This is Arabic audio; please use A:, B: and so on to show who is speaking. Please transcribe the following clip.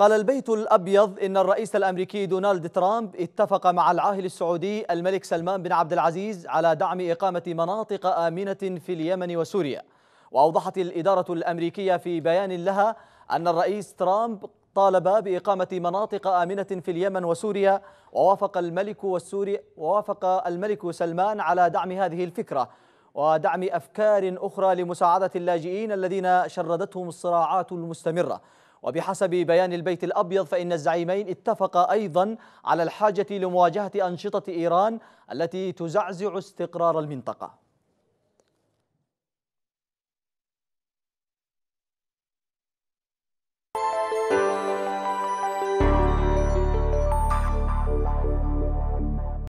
A: قال البيت الأبيض إن الرئيس الأمريكي دونالد ترامب اتفق مع العاهل السعودي الملك سلمان بن عبد العزيز على دعم إقامة مناطق آمنة في اليمن وسوريا. وأوضحت الإدارة الأمريكية في بيان لها أن الرئيس ترامب طالب بإقامة مناطق آمنة في اليمن وسوريا ووافق الملك والسوري ووافق الملك سلمان على دعم هذه الفكرة ودعم أفكار أخرى لمساعدة اللاجئين الذين شردتهم الصراعات المستمرة. وبحسب بيان البيت الأبيض فإن الزعيمين اتفقا أيضا على الحاجة لمواجهة أنشطة إيران التي تزعزع استقرار المنطقة.